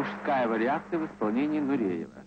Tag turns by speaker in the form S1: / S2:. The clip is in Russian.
S1: Мужская вариация в исполнении Нуреева.